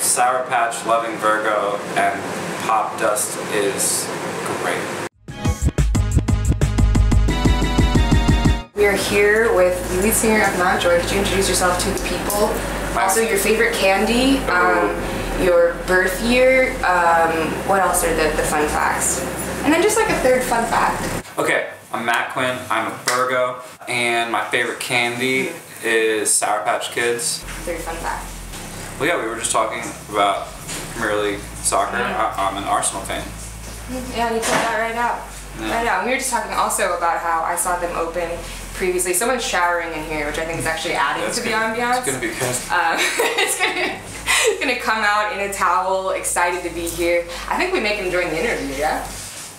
Sour Patch loving Virgo and Popdust is great. We are here with the lead singer of Mt. Joy. Could you introduce yourself to the people? Also, your favorite candy, um, your birth year. Um, what else are the, the fun facts? And then just like a third fun fact. Okay, I'm Matt Quinn. I'm a Virgo, and my favorite candy is Sour Patch Kids. Third fun fact. Well, yeah, we were just talking about Premier League soccer. I- I'm an Arsenal fan. Yeah, you put that right out. Yeah. Right out. We were just talking also about how I saw them open previously. Someone's showering in here, which I think is actually adding That's to the gonna- ambiance. It's gonna be good. Um, it's gonna, it's gonna come out in a towel, excited to be here. I think we make him join the interview, yeah?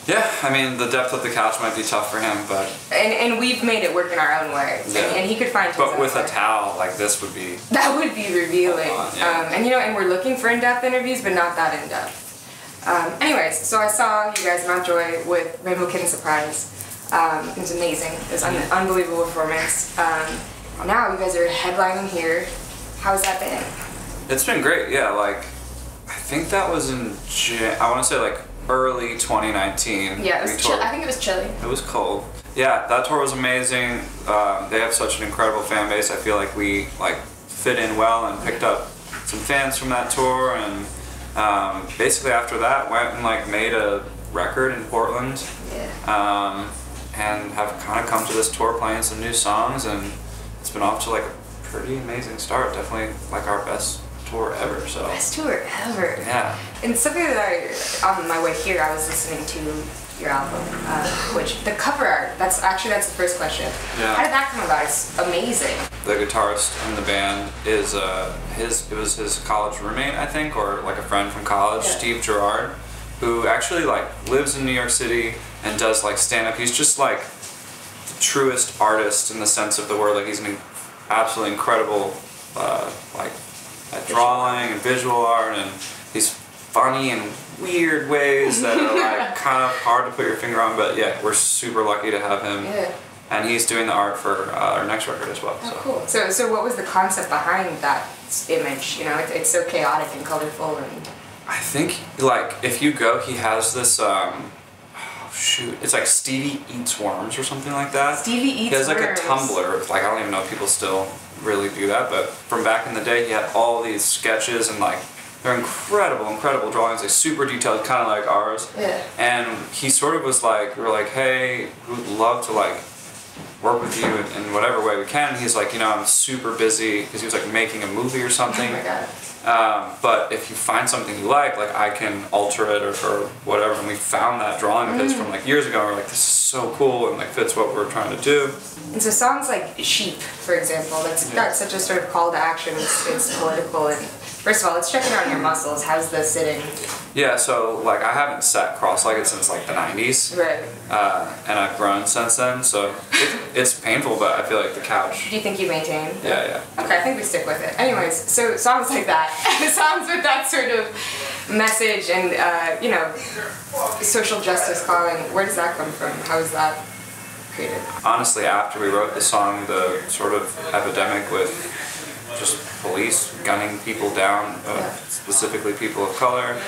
Yeah, I mean, the depth of the couch might be tough for him, but And, and we've made it work in our own way. Yeah. And, and he could find but with a towel like this would be That would be revealing. On, yeah. um, and you know, and we're looking for in-depth interviews, but not that in-depth. Um, anyways, so I saw you guys Mt. Joy with Rainbow Kitten Surprise. Um, it was amazing. It was an unbelievable performance. Um, now you guys are headlining here. How's that been? It's been great, yeah. Like, I think that was in Jan- I want to say like early 2019. Yeah, it was. Chill- I think it was chilly. It was cold. Yeah, that tour was amazing. Um, they have such an incredible fan base. I feel like we like fit in well and picked up some fans from that tour. And um, basically after that, went and like made a record in Portland. Yeah. Um, and have kind of come to this tour playing some new songs, and it's been off to like a pretty amazing start. Definitely like our best tour ever. So Best tour ever. yeah. And something that I, on my way here, I was listening to your album, uh, which the cover art. That's actually that's the first question. Yeah. How did that come about? It's amazing. the guitarist in the band is uh, his it was his college roommate I think or like a friend from college Yeah. Steve Gerard who actually like lives in New York City and does like stand up he's just like the truest artist in the sense of the word like he's an absolutely incredible uh, like drawing and visual art and these funny and weird ways that are like kind of hard to put your finger on but yeah we're super lucky to have him Yeah. and he's doing the art for uh, our next record as well Oh, so. cool. So, so what was the concept behind that image? You know, it, it's so chaotic and colorful and. I think like if you go, he has this. Um, shoot, it's like Stevie eats worms or something like that. Stevie eats He has like worms. a Tumblr. Like I don't even know if people still really do that, but from back in the day, he had all these sketches and like they're incredible, incredible drawings. Like super detailed, kind of like ours. Yeah. And he sort of was like, we were like, hey, we'd love to like work with you in, in whatever way we can. And he's like, you know, I'm super busy because he was like making a movie or something. Oh my god. Um, but if you find something you like, like I can alter it or, or whatever. And we found that drawing of his from like years ago. And we're like, this is so cool and like fits what we're trying to do. And so songs like Sheep, for example, that's got such a sort of call to action. It's, it's political and first of all, let's check in on your muscles. How's the sitting? Yeah, so like I haven't sat cross-legged since like the 90s. Right. Uh, and I've grown since then. So it, it's painful, but I feel like the couch. Do you think you maintain? Yeah, yeah. Okay, I think we stick with it. Anyways, so songs like that, songs with that sort of message and uh, you know, social justice calling. Where does that come from? How is that created? honestly, after we wrote the song, the sort of epidemic with just police gunning people down, uh, specifically people of color,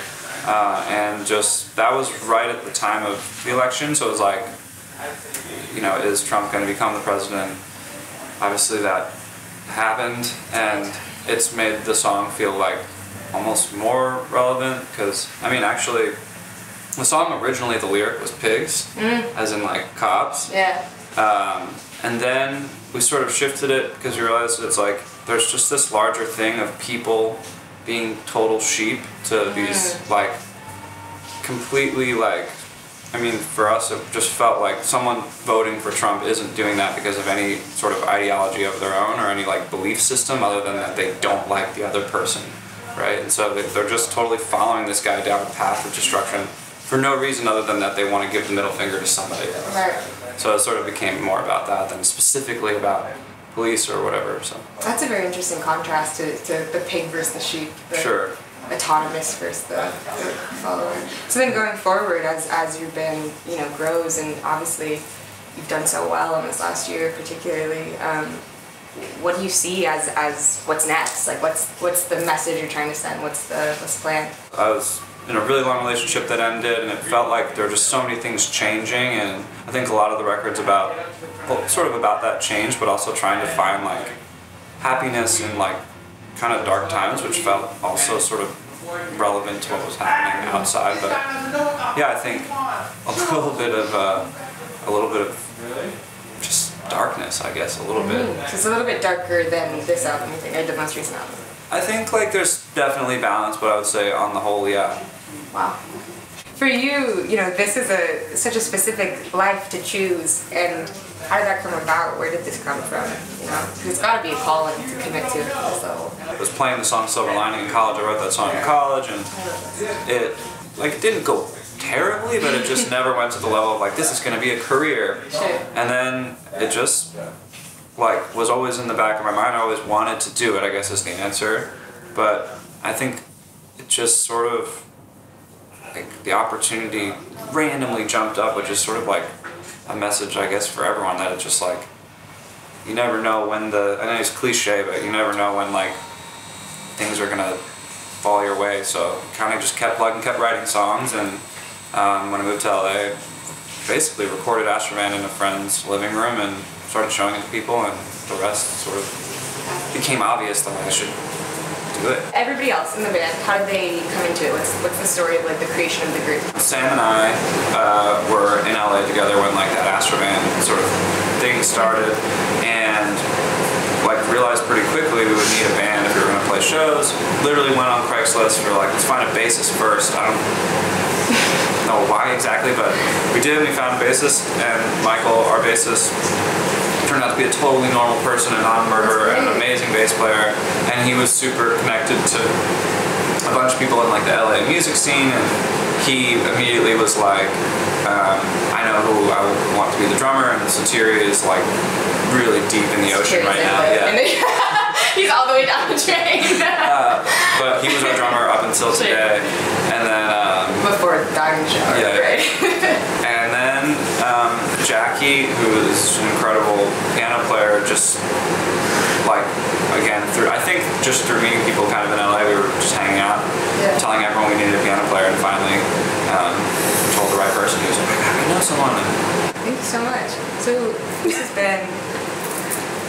uh, and just that was right at the time of the election. So it was like, you know, is Trump going to become the president? Obviously, that happened, and it's made the song feel like almost more relevant because I mean, actually. The song originally, the lyric was pigs, as in like cops. Yeah. Um, and then we sort of shifted it because we realized it's like there's just this larger thing of people being total sheep to these mm. like completely like I mean for us it just felt like someone voting for Trump isn't doing that because of any sort of ideology of their own or any like belief system other than that they don't like the other person right? And so they- they're just totally following this guy down a path of destruction for no reason other than that they want to give the middle finger to somebody Right. so it sort of became more about that than specifically about police or whatever. So That's a very interesting contrast to, to the pig versus the sheep. The sure. Autonomous versus the, the follower. So then going forward, as as your band you know grows, and obviously you've done so well in this last year, particularly. Um, what do you see as as what's next? Like what's what's the message you're trying to send? What's the what's the plan? I was in a really long relationship that ended, and it felt like there were just so many things changing. And I think a lot of the records about, well, sort of about that change, but also trying to find like happiness in like kind of dark times, which felt also sort of relevant to what was happening outside. But yeah, I think a little bit of uh, a little bit of just darkness, I guess, a little bit. So it's a little bit darker than this album, I think, or the most recent album. I think like there's definitely balance, but I would say on the whole, yeah. Wow. For you, you know, this is a such a specific life to choose, and how did that come about? Where did this come from? You know, it's got to be a calling to commit to this. I was playing the song Silver Lining in college. I wrote that song in college, and it like it didn't go terribly, but it just never went to the level of like this is going to be a career. Sure. And then it just like was always in the back of my mind. I always wanted to do it. I guess is the answer, but I think it just sort of like the opportunity randomly jumped up, which is sort of like a message, I guess, for everyone that it's just like you never know when the I know it's cliche, but you never know when like things are gonna fall your way. So kind of just kept plugging, kept writing songs, and um, when I moved to LA, basically recorded Astrovan in a friend's living room and started showing it to people, and the rest sort of became obvious that I should do it. Everybody else in the band, how did they come into it? What's what's the story of like the creation of the group? Sam and I uh, were in LA together when like that Astrovan sort of thing started, and like realized pretty quickly we would need a band if we were gonna play shows. Literally went on Craigslist for like let's find a bassist first. I don't know why exactly, but we did. We found a bassist, and Michael, our bassist, turned out to be a totally normal person, a non-murderer, and an amazing bass player. And he was super connected to a bunch of people in like the LA music scene, and he immediately was like, um, I know who I want to be the drummer, and Satiri is like really deep in the ocean right now. Yeah. he's all the way down the train Uh, but he was our drummer up until today, and then. Um, before the shower. Yeah. Right. And then um, Jackie, who is an incredible piano player, just like again through I think just through meeting people kind of in LA, we were just hanging out, Yeah. telling everyone we needed a piano player, and finally um, told the right person. He was like, I know someone. Thank you so much. So this has been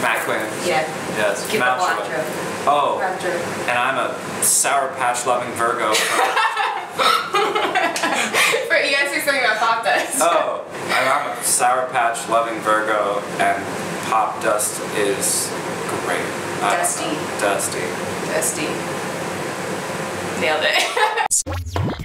Matt Quinn. yeah. Yes. Give up Oh, Outro. and I'm a sour patch loving Virgo. But you guys say something about Popdust. oh, I'm a sour patch loving Virgo, and Popdust is great. Dusty. Dusty. Dusty. Nailed it.